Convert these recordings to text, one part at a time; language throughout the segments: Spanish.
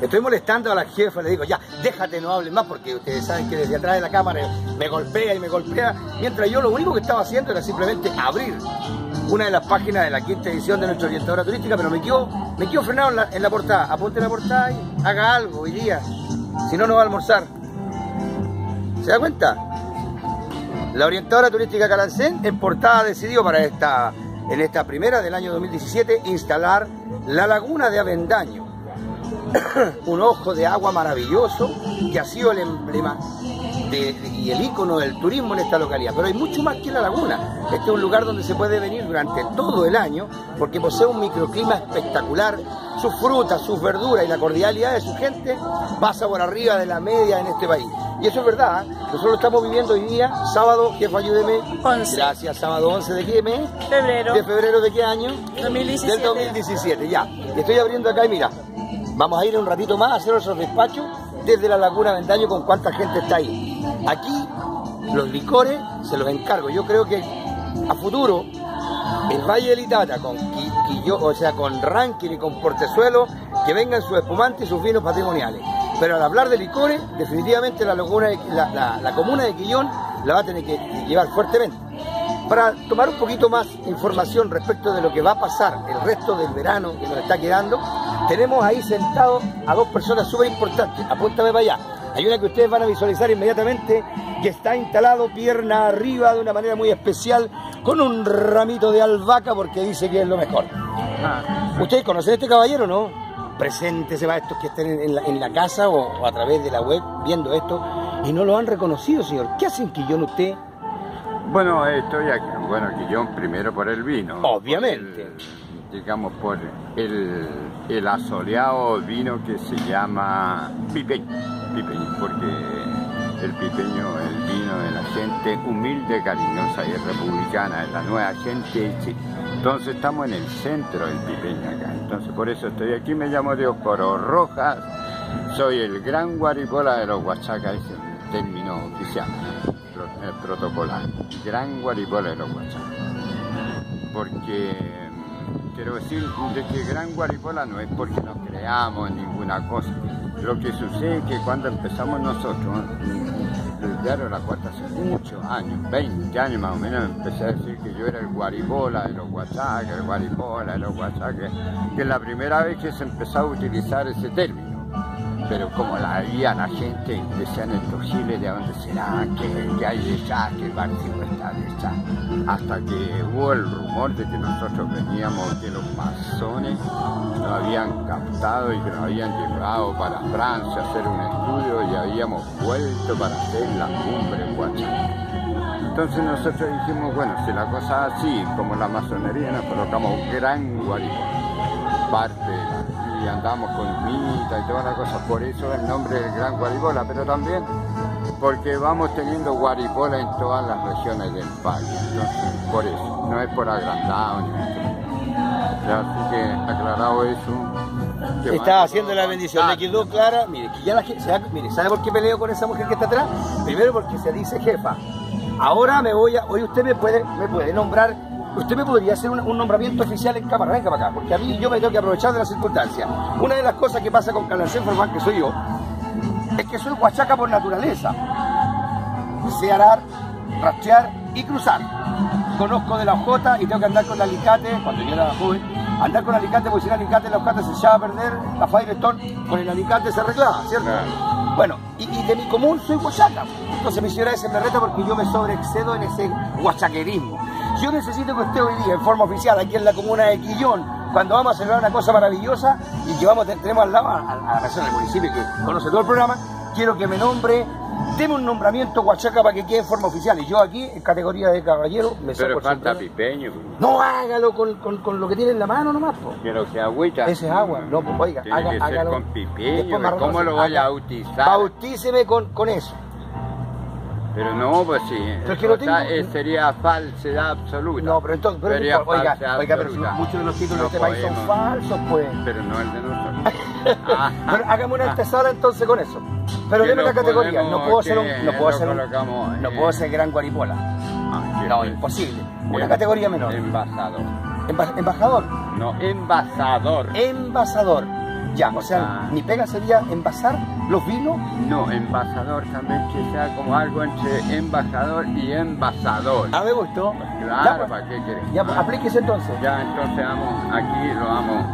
Estoy molestando a la jefa, le digo, ya, déjate, no hables más, porque ustedes saben que desde atrás de la cámara me golpea y me golpea, mientras yo lo único que estaba haciendo era simplemente abrir una de las páginas de la quinta edición de nuestra orientadora turística, pero me quedo, me quedo frenado en la, en la portada. Apunte la portada y haga algo hoy día, si no, no va a almorzar. ¿Se da cuenta? La orientadora turística Calancén en portada decidió para esta, en esta primera del año 2017 instalar la laguna de Avendaño un ojo de agua maravilloso que ha sido el emblema y el icono del turismo en esta localidad. Pero hay mucho más que la laguna. Este es un lugar donde se puede venir durante todo el año porque posee un microclima espectacular. Sus frutas, sus verduras y la cordialidad de su gente pasa por arriba de la media en este país. Y eso es verdad. ¿eh? Nosotros estamos viviendo hoy día, sábado, jefe, ayúdeme. 11. Gracias, sábado 11 de qué mes? Febrero. ¿De febrero de qué año? 2017. Del 2017, ya. Estoy abriendo acá y mira, Vamos a ir un ratito más a hacer nuestros despachos desde la Laguna Vendaño con cuánta gente está ahí. Aquí los licores se los encargo. Yo creo que a futuro el Valle del Itata con o sea, con Rankin y con Portezuelo, que vengan sus espumantes y sus vinos patrimoniales. Pero al hablar de licores, definitivamente la, laguna la, la comuna de Quillón la va a tener que llevar fuertemente. Para tomar un poquito más información respecto de lo que va a pasar el resto del verano que nos está quedando, tenemos ahí sentados a dos personas súper importantes. Apúntame para allá. Hay una que ustedes van a visualizar inmediatamente que está instalado pierna arriba de una manera muy especial con un ramito de albahaca porque dice que es lo mejor. Ah. ¿Ustedes conocen a este caballero no? Preséntese para estos que estén en la, casa o, a través de la web viendo esto y no lo han reconocido, señor. ¿Qué hacen no usted? Bueno, estoy aquí, bueno, Quillón primero por el vino. Obviamente. Digamos, por el, el, asoleado vino que se llama pipeño, pipeño, porque el pipeño es el vino de la gente humilde, cariñosa y republicana, es la nueva gente. Entonces estamos en el centro del pipeño acá, entonces por eso estoy aquí, me llamo Dioscoro Rojas, soy el gran guaripola de los huachacas, ese término oficial protocolar. Gran guaripola de los Porque quiero decir de que gran guaripola no es porque nos creamos ninguna cosa. Lo que sucede es que cuando empezamos nosotros, el diario La Cuarta hace muchos años, 20 años más o menos, empecé a decir que yo era el guaripola de los guachaques, el guaripola de los guachaques, que es la primera vez que se empezó a utilizar ese término pero como la había la gente, decían giles de dónde será, que, hay de allá, que el está de allá. Hasta que hubo el rumor de que nosotros veníamos, de los masones nos habían captado y que nos habían llevado para Francia a hacer un estudio y habíamos vuelto para hacer la cumbre guachá. Entonces nosotros dijimos, bueno, si la cosa es así, como la masonería, nos colocamos gran guaripón, parte de la y andamos con mita y todas las cosas, por eso el nombre del Gran Guaripola, pero también porque vamos teniendo guaripola en todas las regiones del país, entonces por eso, no es por agrandado ni Así que aclarado eso. Está haciendo la bendición, le quedó clara, mire, que ya la gente, mire, ¿sabe por qué peleo con esa mujer que está atrás? Primero porque se dice jefa. Ahora me voy a, hoy usted me puede, me puede nombrar usted me podría hacer un, nombramiento oficial en cámara, venga para acá, porque a mí yo me tengo que aprovechar de las circunstancias. Una de las cosas que pasa con Calancén Formal, que soy yo, es que soy huachaca por naturaleza. Sé arar, rastrear y cruzar. Conozco de la hojota y tengo que andar con el alicate, cuando yo era joven, andar con el alicate, porque si el alicate la hojata se echaba a perder, la Firestone con el alicate se arreglaba, ¿cierto? Bueno, y, de mi común soy huachaca. Entonces mi señora ese me reta porque yo me sobreexcedo en ese huachaquerismo. Yo necesito que usted hoy día, en forma oficial, aquí en la comuna de Quillón, cuando vamos a celebrar una cosa maravillosa y que vamos, tenemos al lado a, la persona del municipio que conoce todo el programa, quiero que me nombre, deme un nombramiento Huachaca para que quede en forma oficial. Y yo aquí, en categoría de caballero, me Pero falta pipeño. No, hágalo con, con, lo que tiene en la mano nomás, po. Quiero que agüita. Ese es agua. No, pues oiga, haga, que hágalo. con pipeño. ¿Cómo lo voy a bautizar? Bautíceme con, con eso. Pero no, pues sí. Pero o sea, eh, sería falsedad absoluta. No, pero entonces, pero sería oiga, oiga, pero muchos de los títulos de este país son falsos, pues. Pero no el de nosotros. ah. Pero hagamos una antesala entonces con eso. Pero dime la categoría. No puedo ser un, no puedo ser un, no puedo ser gran guaripola. Ah, no, imposible. Una categoría menor. Embajador. embajador. No, envasador. Envasador. Ya, o sea, Ah. mi pega sería envasar los vinos. No, embajador también, que sea como algo entre embajador y envasador. Ah, me gustó. Claro, Ya, pues, ¿para qué querés? ya, pues, Ah, aplíquese entonces. Ya, entonces vamos, aquí lo vamos.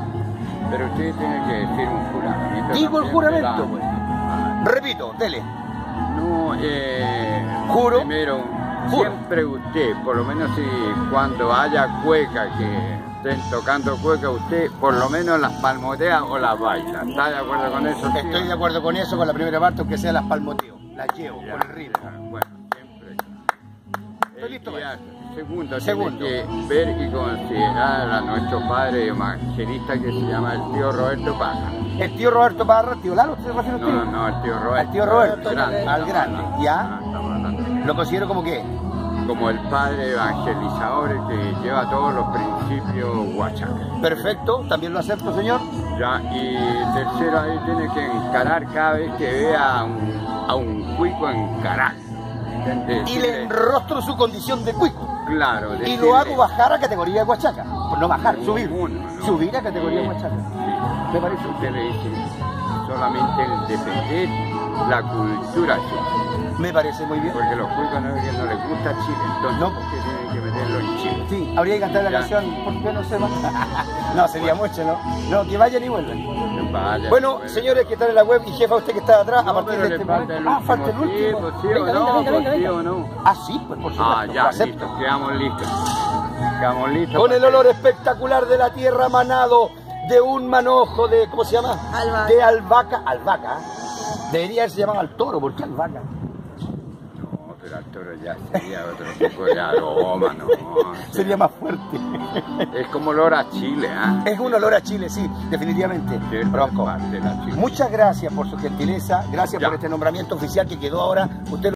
Pero usted tiene que decir un juramento. Digo el juramento, pues. Ah, Repito, dele. No, eh, Juro. Primero, Juro. siempre usted, por lo menos si cuando haya cueca que estén tocando cueca, usted por lo menos las palmotea o las baila. ¿Está de acuerdo con eso? tío? Estoy de acuerdo con eso, con la primera parte, aunque sea las palmoteo. Las llevo Ya, por el ritmo. ya, Bueno, siempre. Estoy listo, Eh, ya. Segundo, Segundo. tiene que ver y considerar a nuestro padre evangelista que se llama el tío Roberto Paja. El tío Roberto Parra, tío Lalo, ¿usted se refiere a No, usted? no, no, el tío Roberto. Al tío Roberto, al grande, ¿ya? Ah, hablando. Lo considero como que Como el padre evangelizador el que lleva todos los principios huachacas. perfecto, también lo acepto, señor. Ya, y tercero ahí tiene que encarar cada vez que vea a un, a un cuico encarar. Y le enrostro su condición de cuico. Claro, Y lo hago bajar a categoría de huachaca. Pues no bajar, subir. Uno, ¿no? Subir a categoría de Sí, huachaca. sí. ¿Me parece? Usted le dice solamente el defender la cultura chilena. Me parece muy bien. Porque los cuicos no, no les gusta Chile, entonces No. usted tiene que meterlo en Chile. Sí, habría que cantar la Ya. canción, ¿por qué no se va? no, sería mucho, ¿no? No, que vayan y vuelvan. Vaya, Bueno, señores que están en la web y jefa, usted que está atrás, a partir de este momento. Ah, falta el último. Sí, pues, Venga, no, venga, venga, pues, venga, sí venga. o no. Ah, sí, pues por supuesto. Ah, ya, acepto. listo, quedamos listos. Quedamos listos. Con el olor espectacular de la tierra manado de un manojo de, ¿cómo se llama? Albahaca. De albahaca. Albahaca. Debería haberse llamado al toro, ¿por qué albahaca? No, pero al toro ya sería otro tipo de aroma, ¿no? Sería más fuerte. Es como olor a Chile, ¿ah? es un olor a Chile, sí, definitivamente. Sí, Bronco. parte de la Chile. Muchas gracias por su gentileza, gracias Ya. por este nombramiento oficial que quedó ahora. Usted